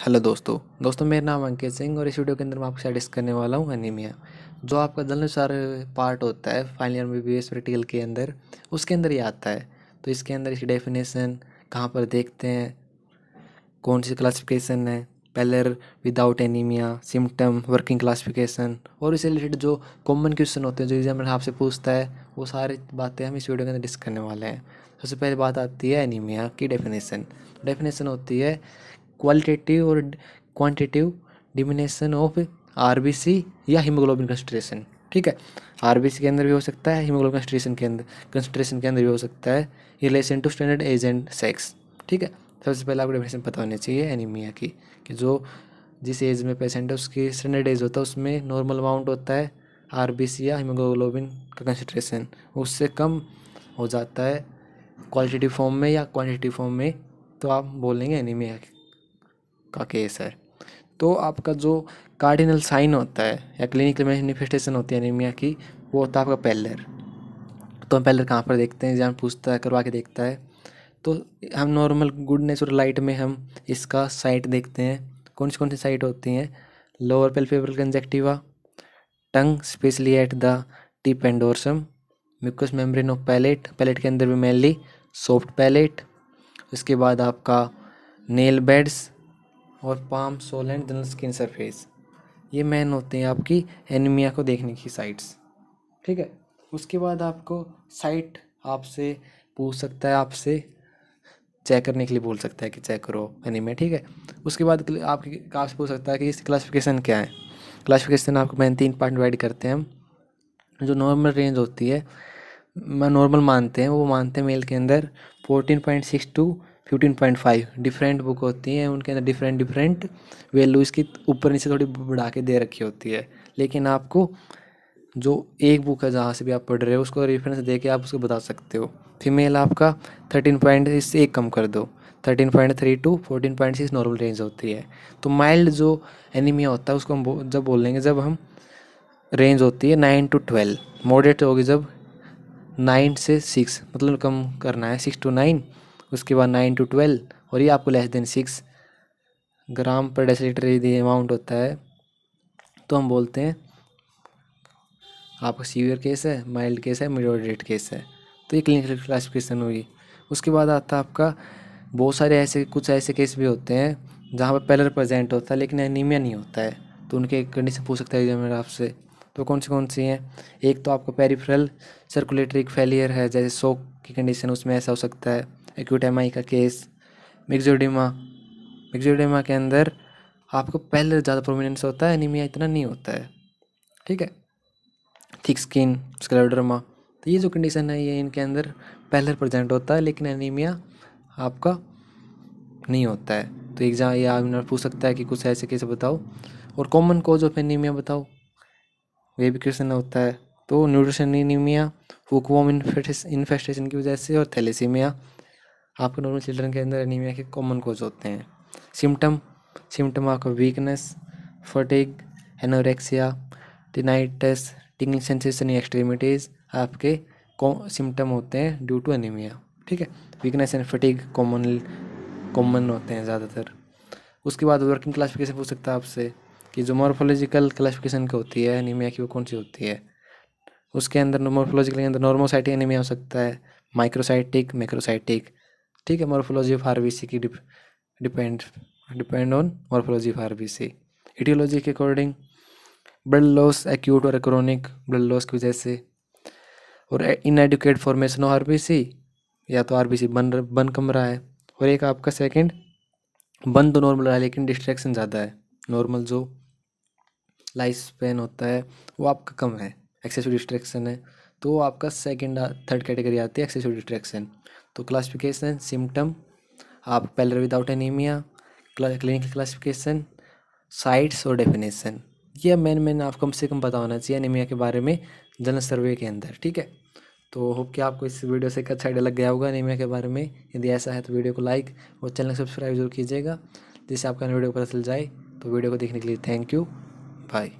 Hello दोस्तों दोस्तों मेरा नाम अंकित सिंह और इस वीडियो के अंदर मैं आपके साथ करने वाला हूँ एनीमिया, जो आपका दलनुसार पार्ट होता है फाइनल ईयर में बी एस प्रैक्टिकल के अंदर, उसके अंदर ही आता है। तो इसके अंदर इसकी डेफिनेशन कहाँ पर देखते हैं, कौन सी क्लासिफिकेशन है pallor without anaemia symptom working classification और इससे रिलेटेड जो कॉमन क्वेश्चन होते हैं, जो एग्जामिनर आपसे पूछता है, वो सारी बातें हम इस वीडियो के अंदर डिस्कस करने वाले हैं। सबसे पहले बात आती है एनीमिया की डेफिनेशन डेफिनेशन होती है क्वालिटेटिव और क्वांटिटिव डिमिनेशन ऑफ़ आरबीसी या हीमोग्लोबिन कंसंट्रेशन ठीक है? आरबीसी के अंदर भी हो सकता है हीमोग्लोबिन कंसंट्रेशन के अंदर कंसंट्रेशन के अंदर भी हो सकता है relation to standard age and sex ठीक है? सबसे पहले आपको डेफिनेशन पता होनी चाहिए एनीमिया की, कि जो जिस एज में पेशेंट है, उसकी स्टैंडर्ड एज होता है, उसमें नॉर्मल अमाउंट होता है आरबीसी या हीमोग्लोबिन का कंसनट्रेशन उससे कम हो जाता है क्वालिटेटिव फॉर्म में या क्वान्टिटी फॉर्म में तो आप बोलेंगे एनीमिया का केस है। तो आपका जो कार्डिनल साइन होता है या क्लिनिकल मैनिफेस्टेशन होती है एनीमिया की, वो होता है आपका पैलर तो हम पैलर कहाँ पर देखते हैं? एग्ज़ाम पूछता है, करवा के देखता है। तो हम नॉर्मल गुड नेचुरल लाइट में हम इसका साइट देखते हैं। कौन सी कौन सी साइट होती हैं? Lower palpable conjunctiva tongue specially at the tip and dorsum mucous membrane of palate palate के अंदर भी मेनली सॉफ्ट पैलेट उसके बाद आपका नेल बेड्स और palm sole and general skin surface. ये मेन होते हैं आपकी एनीमिया को देखने की साइट्स ठीक है? उसके बाद आपको साइट आपसे पूछ सकता है, आपसे चेक करने के लिए बोल सकता है कि चेक करो एनीमिया ठीक है? उसके बाद आपके आपसे पूछ सकता है कि इसकी क्लासिफिकेशन क्या है? क्लासिफिकेशन आपको मैंने तीन पार्ट डिवाइड करते हैं हम। जो नॉर्मल रेंज होती है, मैं नॉर्मल मानते हैं, वो मानते हैं मेल के अंदर fourteen point six to fifteen point five different book होती हैं, उनके अंदर डिफरेंट डिफरेंट वैल्यू इसकी ऊपर नीचे थोड़ी बढ़ा के दे रखी होती है। लेकिन आपको जो एक बुक है जहाँ से भी आप पढ़ रहे हो, उसको रेफरेंस दे के आप उसको बता सकते हो। फीमेल आपका थर्टीन पॉइंट इससे एक कम कर दो। Thirteen point three to fourteen point six normal range होती है। तो माइल्ड जो एनीमिया होता है, उसको हम जब बोल लेंगे जब हम रेंज होती है नाइन टू ट्वेल्व मॉडरेट होगी जब नाइन से सिक्स मतलब कम करना है सिक्स टू नाइन उसके बाद नाइन टू ट्वेल्व और ये आपको लेस देन सिक्स ग्राम पर डेसीलीटर यदि अमाउंट होता है। तो हम बोलते हैं, आपका सीवियर केस है माइल्ड केस है मिडोडेट केस है। तो ये क्लिनिकल क्लासिफिकेशन होगी। उसके बाद आता है आपका, बहुत सारे ऐसे, कुछ ऐसे केस भी होते हैं, जहाँ पर पेलर प्रेजेंट होता है, लेकिन एनीमिया नहीं होता है। तो उनके कंडीशन पूछ सकता है एग्जामिनर आपसे। तो कौन सी कौन सी हैं? एक तो आपका पेरिफेरल सर्कुलेटरी फेलियर है, जैसे शोक की कंडीशन उसमें ऐसा हो सकता है। एक्यूट एम का केस मिक्सोडिमा मिक्सोडिमा के अंदर आपको पहले ज़्यादा प्रोमिनेंस होता है एनीमिया इतना नहीं होता है। ठीक है? थिक स्किन स्क्लेरोडर्मा तो ये जो कंडीशन है, ये इनके अंदर पहले प्रेजेंट होता है, लेकिन एनीमिया आपका नहीं होता है। तो एग्ज़ाम ये आप पूछ सकता है कि कुछ ऐसे कैसे बताओ। और कॉमन कॉज ऑफ़ एनीमिया बताओ। ये भी क्वेश्चन होता है। तो न्यूट्रिशन एनीमिया हुकवॉम इन्फेस्टेशन की वजह से और थैलेसीमिया आपके नॉर्मल चिल्ड्रन के अंदर एनीमिया के कॉमन कोज होते हैं। सिम्टम सिम्टम आपका weakness fatigue anorexia tinnitus tingling sensation extremities आपके सिम्टम होते हैं ड्यू टू एनीमिया ठीक है? Weakness and fatigue common common होते हैं ज़्यादातर। उसके बाद वर्किंग क्लासिफिकेशन पूछ सकता है आपसे कि जो मॉर्फोलॉजिकल क्लासिफिकेशन की होती है एनीमिया की वो कौन सी होती है? उसके अंदर मॉर्फोलॉजिकल के अंदर नॉर्मोसाइटिक एनीमिया हो सकता है माइक्रोसाइटिक मैक्रोसाइटिक ठीक है मॉर्फोलॉजी ऑफ़ आरबीसी की depend depend on morphology of RBC aetiology के अकॉर्डिंग ब्लड लॉस एक्यूट और क्रोनिक ब्लड लॉस की वजह से, और इनएडुकेट फॉर्मेशन ऑफ़ आरबीसी या तो आरबीसी बन बन कम रहा है, और एक आपका सेकंड बन तो नॉर्मल रहा है, लेकिन डिस्ट्रैक्शन ज़्यादा है। नॉर्मल जो लाइफ स्पेन होता है, वो आपका कम है एक्सेसिव डिस्ट्रैक्शन है। तो आपका सेकेंड थर्ड कैटेगरी आती है एक्सेसिव डिट्रैक्शन तो क्लासिफिकेशन सिम्टम आप pallor without anaemia clinical classification sites और डेफिनेशन ये मेन मेन आपको कम से कम पता होना चाहिए एनीमिया के बारे में जनरल सर्वे के अंदर, ठीक है? तो होप कि आपको इस वीडियो से एक अच्छा आइडिया लग गया होगा एनीमिया के बारे में। यदि ऐसा है तो वीडियो को लाइक और चैनल सब्सक्राइब ज़रूर कीजिएगा, जिससे आपका वीडियो पता चल जाए। तो वीडियो को देखने के लिए थैंक यू बाय